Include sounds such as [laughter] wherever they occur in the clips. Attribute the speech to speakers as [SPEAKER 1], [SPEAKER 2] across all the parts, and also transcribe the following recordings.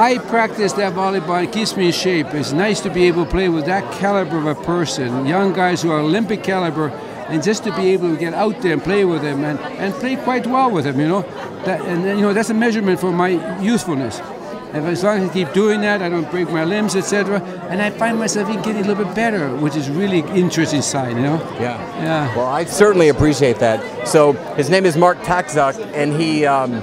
[SPEAKER 1] I practice that volleyball. It keeps me in shape. It's nice to be able to play with that caliber of a person, young guys who are Olympic caliber, and just to be able to get out there and play with them and, and play quite well with them, you know. That, and you know that's a measurement for my usefulness. If as long as I keep doing that, I don't break my limbs, etc. And I find myself even getting a little bit better, which is really interesting sign, you know.
[SPEAKER 2] Yeah.
[SPEAKER 1] Yeah.
[SPEAKER 2] Well, I certainly appreciate that. So his name is Mark Takzak, and he um,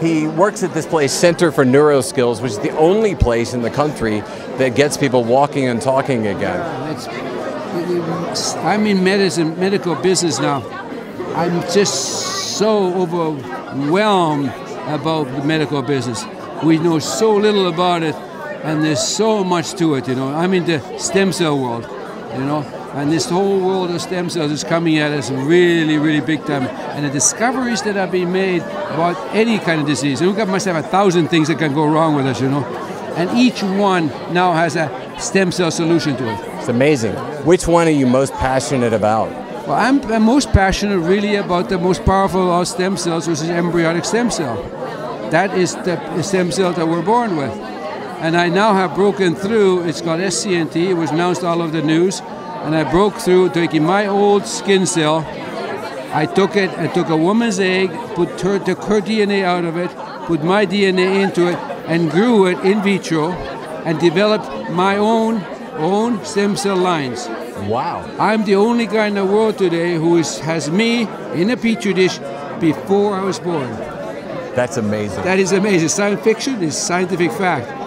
[SPEAKER 2] he works at this place, Center for Neuroskills, which is the only place in the country that gets people walking and talking again.
[SPEAKER 1] It's, I'm in medicine, medical business now. I'm just so overwhelmed about the medical business. We know so little about it, and there's so much to it. You know, I'm in the stem cell world. You know, and this whole world of stem cells is coming at us really, really big time. And the discoveries that are being made about any kind of disease. and Look at myself a thousand things that can go wrong with us. You know, and each one now has a stem cell solution to it.
[SPEAKER 2] It's amazing. Which one are you most passionate about?
[SPEAKER 1] Well, I'm, I'm most passionate really about the most powerful of stem cells, which is embryonic stem cell. That is the stem cell that we're born with. And I now have broken through, it's called SCNT, it was announced all over the news, and I broke through taking my old skin cell. I took it, I took a woman's egg, put her, took her DNA out of it, put my DNA into it, and grew it in vitro, and developed my own own stem cell lines.
[SPEAKER 2] Wow.
[SPEAKER 1] I'm the only guy in the world today who is, has me in a petri dish before I was born.
[SPEAKER 2] That's amazing.
[SPEAKER 1] That is amazing. Science fiction is scientific fact.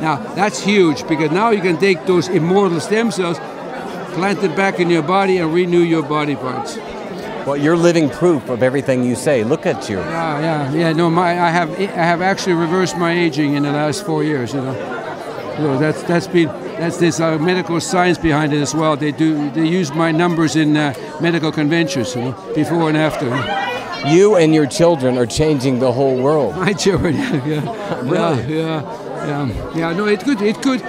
[SPEAKER 1] Now, that's huge because now you can take those immortal stem cells, plant it back in your body, and renew your body parts.
[SPEAKER 2] Well, you're living proof of everything you say. Look at you.
[SPEAKER 1] Yeah, yeah, yeah. No, my, I have, I have actually reversed my aging in the last four years. You know, so that's that's been that's this uh, medical science behind it as well. They do they use my numbers in uh, medical conventions, you know, before and after.
[SPEAKER 2] You and your children are changing the whole world. [laughs]
[SPEAKER 1] My children, [laughs] yeah, yeah, [laughs]
[SPEAKER 2] Really?
[SPEAKER 1] yeah, yeah, yeah. No, it could, it could,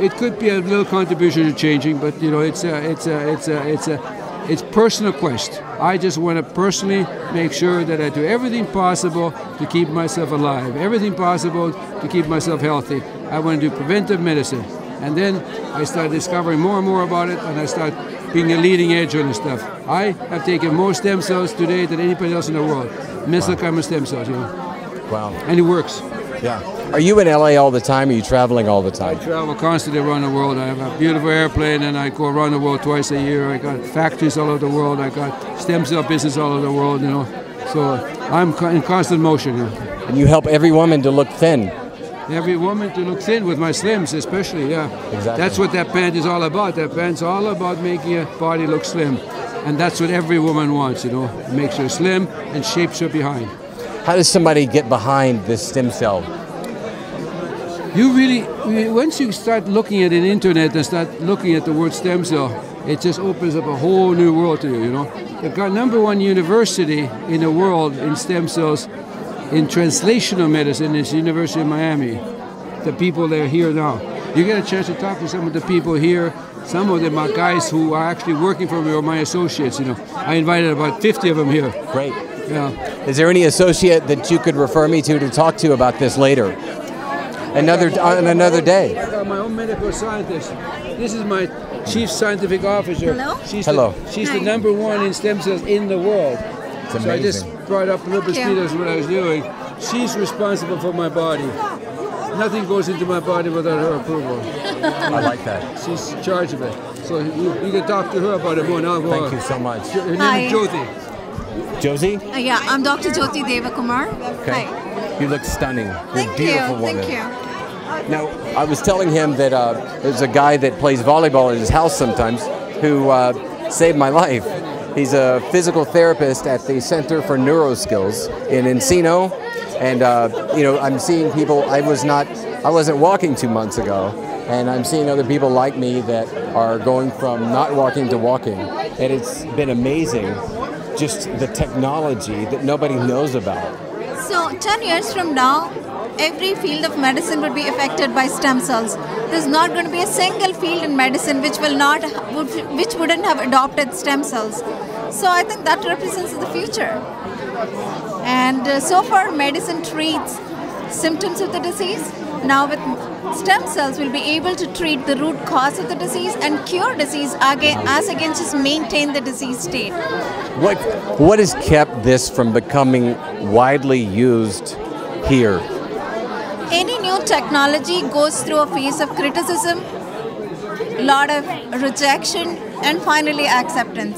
[SPEAKER 1] it could be a little contribution to changing, but you know, it's a, it's a, it's a, it's a, it's personal quest. I just want to personally make sure that I do everything possible to keep myself alive, everything possible to keep myself healthy. I want to do preventive medicine, and then I start discovering more and more about it, and I start being a leading edge on this stuff. I have taken more stem cells today than anybody else in the world. Mesenchymal stem cells, you know,
[SPEAKER 2] Wow.
[SPEAKER 1] and it works.
[SPEAKER 2] Yeah. Are you in LA all the time? Are you traveling all the time?
[SPEAKER 1] I travel constantly around the world. I have a beautiful airplane and I go around the world twice a year. I got factories all over the world. I got stem cell business all over the world, you know. So I'm in constant motion.
[SPEAKER 2] And you help every woman to look thin.
[SPEAKER 1] Every woman to look thin with my slims, especially, yeah.
[SPEAKER 2] Exactly.
[SPEAKER 1] That's what that pant is all about. That pant's all about making a body look slim. And that's what every woman wants, you know. It makes her slim and shapes her behind.
[SPEAKER 2] How does somebody get behind this stem cell?
[SPEAKER 1] You really, once you start looking at the internet and start looking at the word stem cell, it just opens up a whole new world to you, you know. The number one university in the world in stem cells in translational medicine is the University of Miami. The people that are here now. You get a chance to talk to some of the people here. Some of them are guys who are actually working for me or my associates, you know. I invited about 50 of them here.
[SPEAKER 2] Great.
[SPEAKER 1] Yeah.
[SPEAKER 2] Is there any associate that you could refer me to to talk to about this later? Another uh, on another day.
[SPEAKER 1] I got my own medical scientist. This is my chief scientific officer.
[SPEAKER 3] Hello?
[SPEAKER 1] She's
[SPEAKER 2] Hello.
[SPEAKER 1] The, she's
[SPEAKER 3] Hi.
[SPEAKER 1] the number one in stem cells in the world.
[SPEAKER 2] It's amazing.
[SPEAKER 1] So I just brought up a little bit
[SPEAKER 3] Thank
[SPEAKER 1] speed as what I was doing. She's responsible for my body. Nothing goes into my body without her approval.
[SPEAKER 2] I like that.
[SPEAKER 1] She's in charge of it. So you, you can talk to her about it more. Now
[SPEAKER 2] Thank you so much.
[SPEAKER 1] Her name
[SPEAKER 3] Hi.
[SPEAKER 1] is Jyoti.
[SPEAKER 2] Josie?
[SPEAKER 3] Uh, yeah, I'm Dr. Jyoti Devakumar.
[SPEAKER 2] Okay.
[SPEAKER 3] Hi.
[SPEAKER 2] You look stunning. You're
[SPEAKER 3] Thank
[SPEAKER 2] a beautiful
[SPEAKER 3] you.
[SPEAKER 2] woman.
[SPEAKER 3] Thank you.
[SPEAKER 2] Now, I was telling him that uh, there's a guy that plays volleyball at his house sometimes who uh, saved my life. He's a physical therapist at the Center for Neuroskills in Encino, and uh, you know I'm seeing people. I was not, I wasn't walking two months ago, and I'm seeing other people like me that are going from not walking to walking, and it's been amazing, just the technology that nobody knows about.
[SPEAKER 3] So, 10 years from now, every field of medicine would be affected by stem cells. There's not going to be a single field in medicine which will not, which wouldn't have adopted stem cells. So, I think that represents the future. And uh, so far, medicine treats symptoms of the disease. Now, with stem cells, we'll be able to treat the root cause of the disease and cure disease again, as against just maintain the disease state.
[SPEAKER 2] What what has kept this from becoming widely used here?
[SPEAKER 3] Any new technology goes through a phase of criticism, lot of rejection, and finally acceptance.